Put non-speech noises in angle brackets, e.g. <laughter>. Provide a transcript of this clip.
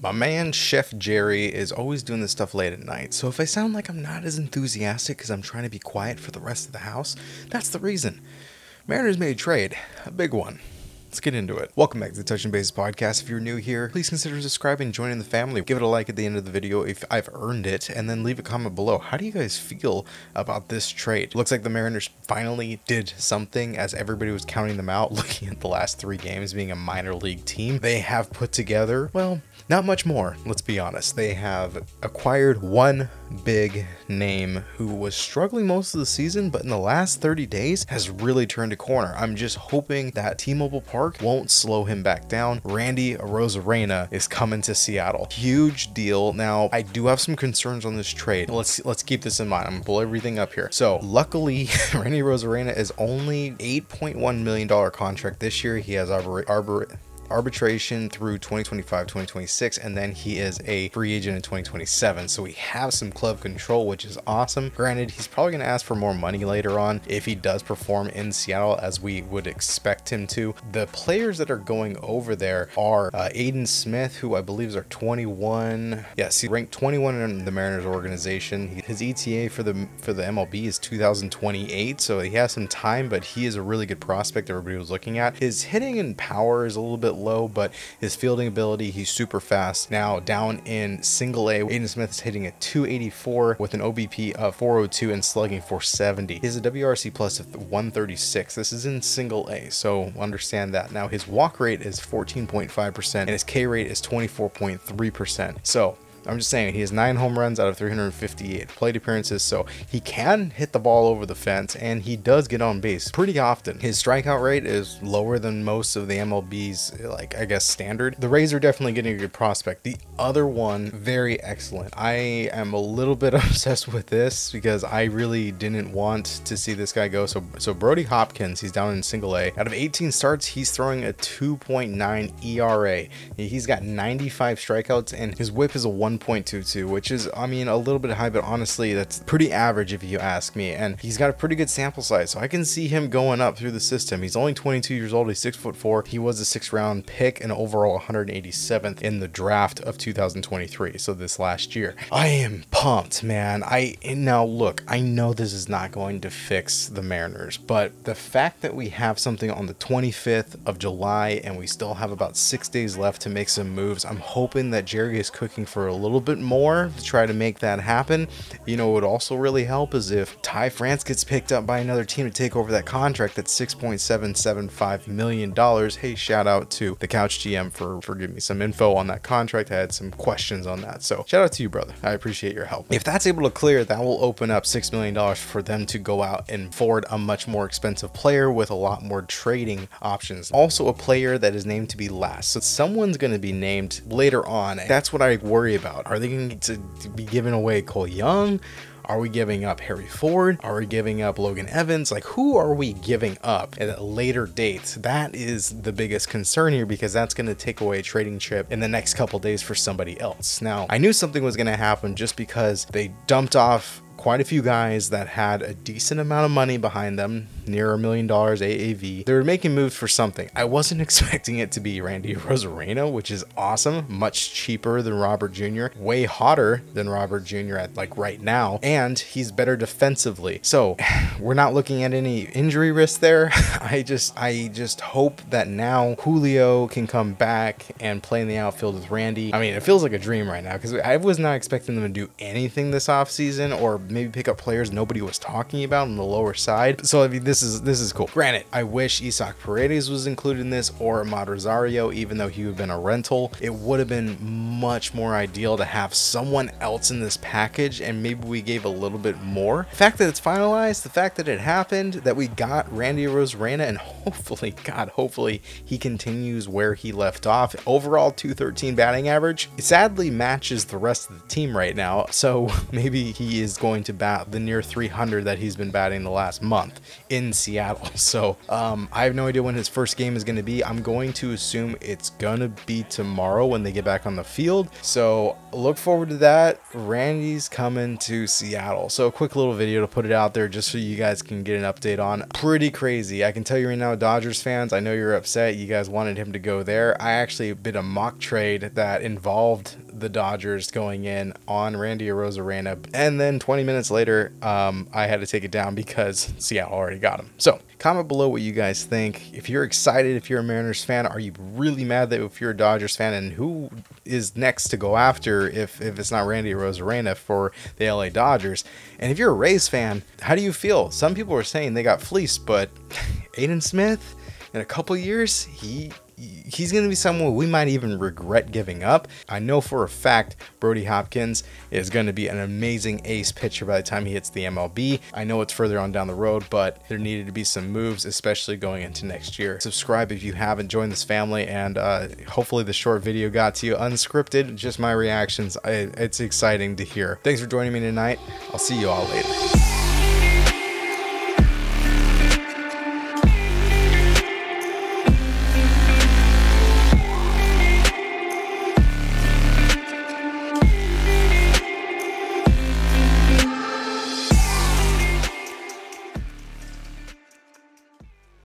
My man Chef Jerry is always doing this stuff late at night, so if I sound like I'm not as enthusiastic because I'm trying to be quiet for the rest of the house, that's the reason. Mariners made a trade, a big one. Let's get into it. Welcome back to the Touching Bases podcast. If you're new here, please consider subscribing joining the family. Give it a like at the end of the video if I've earned it, and then leave a comment below. How do you guys feel about this trade? Looks like the Mariners finally did something as everybody was counting them out, <laughs> looking at the last three games being a minor league team. They have put together, well, not much more, let's be honest. They have acquired one big name who was struggling most of the season, but in the last 30 days has really turned a corner. I'm just hoping that T-Mobile Park won't slow him back down. Randy Arozarena is coming to Seattle. Huge deal. Now, I do have some concerns on this trade. Let's let's keep this in mind. I'm gonna pull everything up here. So, luckily, <laughs> Randy Arozarena is only $8.1 million contract this year. He has Arbor, Arbor arbitration through 2025 2026 and then he is a free agent in 2027 so we have some club control which is awesome. Granted he's probably going to ask for more money later on if he does perform in seattle as we would expect him to. The players that are going over there are uh, aiden smith who i believe is our 21 yes he ranked 21 in the mariners organization. His eta for the for the mlb is 2028 so he has some time but he is a really good prospect everybody was looking at. His hitting and power is a little bit low, but his fielding ability, he's super fast. Now down in single A, Aiden Smith is hitting a 284 with an OBP of 402 and slugging 470. He has a WRC plus of 136. This is in single A, so understand that. Now his walk rate is 14.5% and his K rate is 24.3%. So I'm just saying he has nine home runs out of 358 plate appearances, so he can hit the ball over the fence and he does get on base pretty often. His strikeout rate is lower than most of the MLB's, like I guess standard. The Rays are definitely getting a good prospect. The other one, very excellent. I am a little bit <laughs> obsessed with this because I really didn't want to see this guy go. So, so Brody Hopkins, he's down in Single A. Out of 18 starts, he's throwing a 2.9 ERA. He's got 95 strikeouts and his WHIP is a 1. 1.22, which is, I mean, a little bit high, but honestly, that's pretty average if you ask me. And he's got a pretty good sample size, so I can see him going up through the system. He's only 22 years old. He's six foot four. He was a six round pick and overall 187th in the draft of 2023. So this last year, I am pumped, man. I now look, I know this is not going to fix the Mariners, but the fact that we have something on the 25th of July and we still have about six days left to make some moves, I'm hoping that Jerry is cooking for a little bit more to try to make that happen. You know, it would also really help is if Ty France gets picked up by another team to take over that contract that's $6.775 million. Hey, shout out to the Couch GM for, for giving me some info on that contract. I had some questions on that. So shout out to you, brother. I appreciate your help. If that's able to clear, that will open up $6 million for them to go out and forward a much more expensive player with a lot more trading options. Also a player that is named to be last. So someone's going to be named later on. That's what I worry about about? Are they going to be giving away Cole Young? Are we giving up Harry Ford? Are we giving up Logan Evans? Like, who are we giving up at a later date? That is the biggest concern here because that's going to take away a trading chip in the next couple days for somebody else. Now, I knew something was going to happen just because they dumped off quite a few guys that had a decent amount of money behind them, near a million dollars AAV. They were making moves for something. I wasn't <laughs> expecting it to be Randy <laughs> Arozarena, which is awesome, much cheaper than Robert Jr., way hotter than Robert Jr. at like right now, and he's better defensively. So <sighs> we're not looking at any injury risk there. <laughs> I just I just hope that now Julio can come back and play in the outfield with Randy. I mean, it feels like a dream right now because I was not expecting them to do anything this offseason or maybe pick up players nobody was talking about on the lower side. So I mean, this is this is cool. Granted, I wish Isaac Paredes was included in this or Amed Rosario, even though he would have been a rental. It would have been much more ideal to have someone else in this package, and maybe we gave a little bit more. The fact that it's finalized, the fact that it happened, that we got Randy Arozarena, and <laughs> hopefully, God, hopefully he continues where he left off. Overall, 213 batting average. It sadly matches the rest of the team right now, so <laughs> maybe he is going going to bat the near 300 that he's been batting the last month in Seattle. <laughs> So um, I have no idea when his first game is going to be. I'm going to assume it's going to be tomorrow when they get back on the field. So look forward to that. Randy's coming to Seattle. So a quick little video to put it out there just so you guys can get an update on. Pretty crazy. I can tell you right now, Dodgers fans, I know you're upset. You guys wanted him to go there. I actually did a mock trade that involved the Dodgers going in on Randy Arozarena. And then 20 minutes later, um, I had to take it down because Seattle already got him. So comment below what you guys think. If you're excited, if you're a Mariners fan, are you really mad that if you're a Dodgers fan and who is next to go after if, if it's not Randy Arozarena for the LA Dodgers? And if you're a Rays fan, how do you feel? Some people are saying they got fleeced, but <laughs> Aiden Smith in a couple years, he he's going to be someone we might even regret giving up. I know for a fact Brody Hopkins is going to be an amazing ace pitcher by the time he hits the MLB. I know it's further on down the road, but there needed to be some moves, especially going into next year. Subscribe if you haven't joined this family, and uh, hopefully the short video got to you unscripted, just my reactions. I, it's exciting to hear. Thanks for joining me tonight. I'll see you all later.